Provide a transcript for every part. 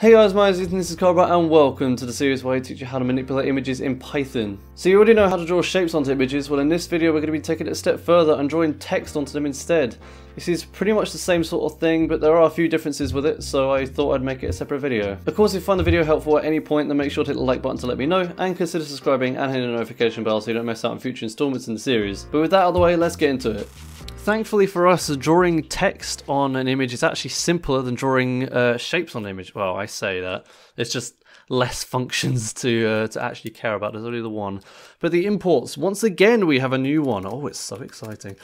Hey guys, my name is Ethan, this is Carberra, and welcome to the series where I teach you how to manipulate images in Python. So you already know how to draw shapes onto images, well in this video we're going to be taking it a step further and drawing text onto them instead. This is pretty much the same sort of thing, but there are a few differences with it, so I thought I'd make it a separate video. Of course, if you find the video helpful at any point, then make sure to hit the like button to let me know, and consider subscribing and hitting the notification bell so you don't miss out on future installments in the series. But with that out of the way, let's get into it. Thankfully for us, drawing text on an image is actually simpler than drawing uh, shapes on an image. Well, I say that. It's just less functions to uh, to actually care about. There's only the one. But the imports, once again, we have a new one. Oh, it's so exciting.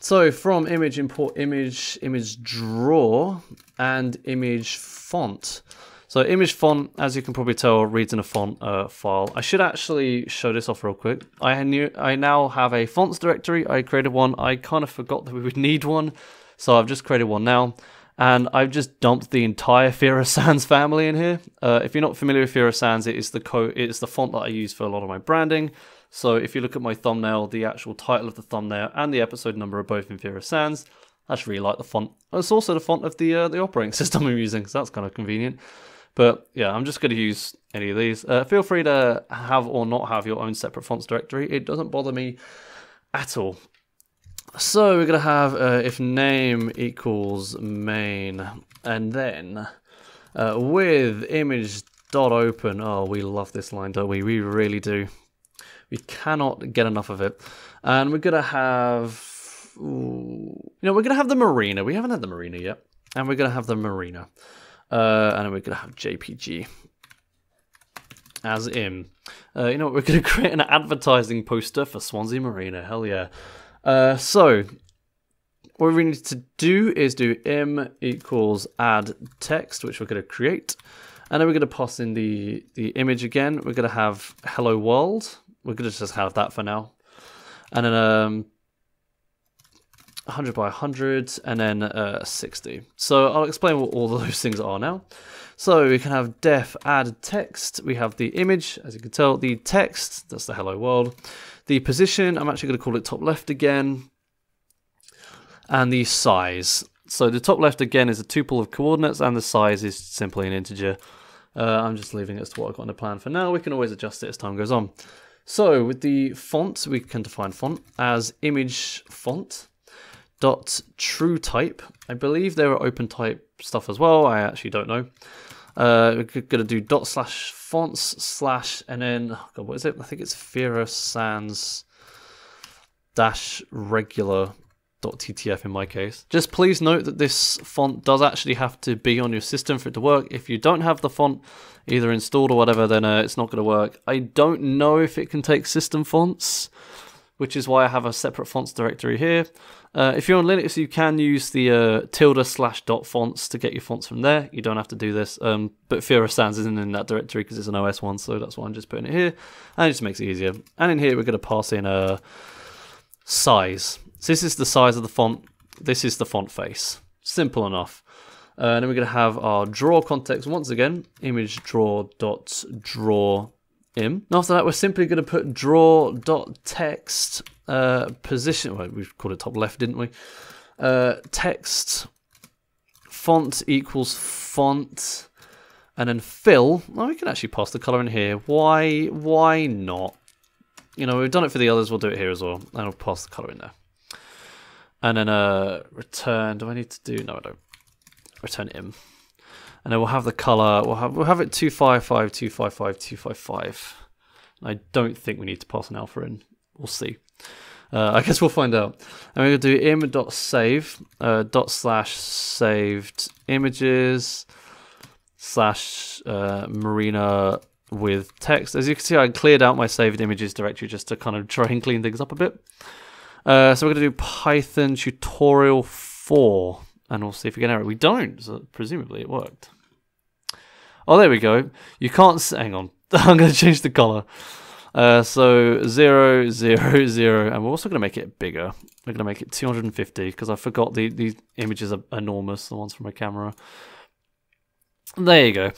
So from image, import image, image draw, and image font. So image font, as you can probably tell, reads in a font uh, file. I should actually show this off real quick. I knew I now have a fonts directory. I created one. I kind of forgot that we would need one, so I've just created one now. And I've just dumped the entire Fira Sans family in here. Uh, if you're not familiar with Fira Sans, it is the code, it is the font that I use for a lot of my branding. So if you look at my thumbnail, the actual title of the thumbnail and the episode number are both in Fira Sans. I just really like the font. It's also the font of the uh, the operating system I'm using, so that's kind of convenient. But yeah, I'm just going to use any of these. Uh, feel free to have or not have your own separate fonts directory. It doesn't bother me at all. So we're going to have uh, if name equals main, and then uh, with image dot open. Oh, we love this line, don't we? We really do. We cannot get enough of it. And we're going to have, ooh, you know, we're going to have the marina. We haven't had the marina yet. And we're going to have the marina. Uh, and we're going to have JPG as in. Uh, you know what? We're going to create an advertising poster for Swansea Marina. Hell yeah. Uh, so, what we need to do is do im equals add text, which we're going to create. And then we're going to pass in the, the image again. We're going to have hello world. We're going to just have that for now. And then um, 100 by 100 and then uh, 60. So I'll explain what all those things are now. So we can have def add text. We have the image, as you can tell, the text, that's the hello world. The position, I'm actually going to call it top left again. And the size. So the top left again is a tuple of coordinates and the size is simply an integer. Uh, I'm just leaving it as to what I've got in the plan for now. We can always adjust it as time goes on. So with the font, we can define font as image font dot true type. I believe there are open type stuff as well. I actually don't know. Uh, we're gonna do dot slash fonts slash and then oh God, what is it? I think it's Fira Sans dash regular dot ttf in my case. Just please note that this font does actually have to be on your system for it to work. If you don't have the font either installed or whatever, then uh, it's not going to work. I don't know if it can take system fonts which is why I have a separate fonts directory here. Uh, if you're on Linux, you can use the uh, tilde slash dot fonts to get your fonts from there. You don't have to do this, um, but Fira Sans isn't in that directory because it's an OS one, so that's why I'm just putting it here, and it just makes it easier. And in here, we're going to pass in a size. So this is the size of the font. This is the font face. Simple enough. Uh, and then we're going to have our draw context once again, image draw dot draw after that, we're simply going to put draw dot text uh, position. Well, we called it top left, didn't we? Uh, text font equals font, and then fill. Well, we can actually pass the color in here. Why? Why not? You know, we've done it for the others. We'll do it here as well, and I'll pass the color in there. And then uh, return. Do I need to do? No, I don't. Return im and then we'll have the color. We'll have we'll have it two five five two five five two five five. I don't think we need to pass an alpha in. We'll see. Uh, I guess we'll find out. And we're going to do im.save uh, dot slash saved images slash uh, marina with text. As you can see, I cleared out my saved images directory just to kind of try and clean things up a bit. Uh, so we're going to do Python tutorial 4 and we'll see if we get an error. We don't, so presumably it worked. Oh, there we go. You can't. Hang on. I'm going to change the color. Uh, so 0, 0, 0, and we're also going to make it bigger. We're going to make it 250 because I forgot the these images are enormous, the ones from my camera. There you go.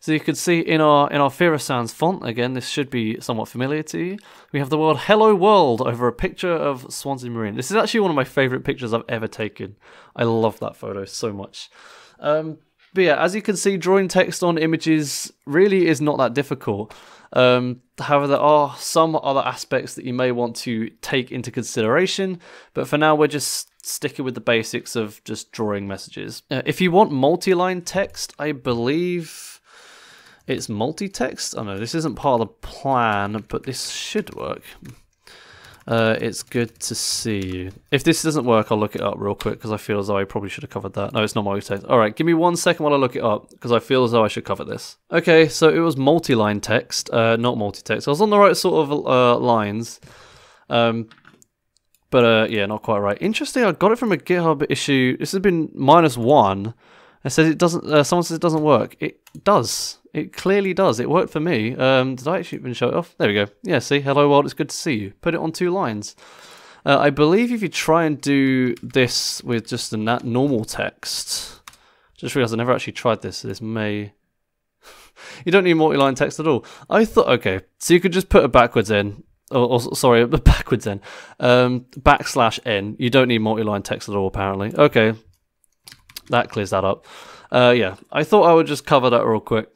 So you can see in our in our Fira Sans font, again, this should be somewhat familiar to you. We have the word Hello World over a picture of Swansea Marine. This is actually one of my favourite pictures I've ever taken. I love that photo so much. Um, but yeah, as you can see, drawing text on images really is not that difficult. Um, however, there are some other aspects that you may want to take into consideration, but for now, we're just sticking with the basics of just drawing messages. Uh, if you want multi-line text, I believe it's multi-text. Oh no, this isn't part of the plan, but this should work. Uh, it's good to see you. If this doesn't work, I'll look it up real quick because I feel as though I probably should have covered that. No, it's not multi-text. All right, give me one second while I look it up because I feel as though I should cover this. Okay, so it was multi-line text, uh, not multi-text. I was on the right sort of uh, lines. Um, but uh, yeah, not quite right. Interesting, I got it from a GitHub issue. This has been minus one. It says it doesn't. Uh, someone says it doesn't work. It does. It clearly does. It worked for me. Um, did I actually even show it off? There we go. Yeah, see? Hello world, it's good to see you. Put it on two lines. Uh, I believe if you try and do this with just a normal text, just realized I never actually tried this, so this may... you don't need multi-line text at all. I thought, okay, so you could just put a backwards in, or, or sorry, backwards in, um, backslash n. You don't need multi-line text at all, apparently. Okay, that clears that up. Uh, yeah, I thought I would just cover that real quick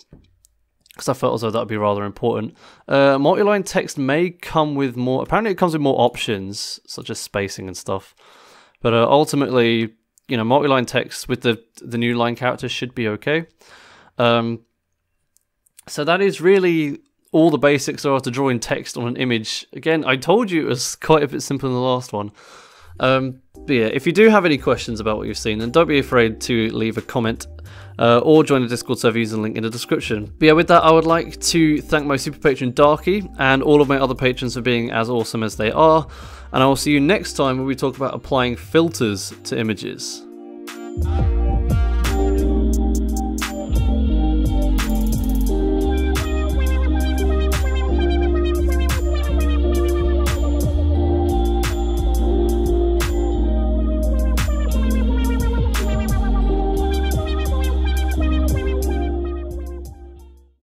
because I felt as though that would be rather important. Uh, multi-line text may come with more. Apparently, it comes with more options such as spacing and stuff. But uh, ultimately, you know, multi-line text with the the new line characters should be okay. Um, so that is really all the basics are to drawing text on an image. Again, I told you it was quite a bit simpler than the last one. Um, but yeah, if you do have any questions about what you've seen, then don't be afraid to leave a comment uh, or join the Discord server using the link in the description. But yeah, with that, I would like to thank my super patron Darkie and all of my other patrons for being as awesome as they are. And I will see you next time when we talk about applying filters to images.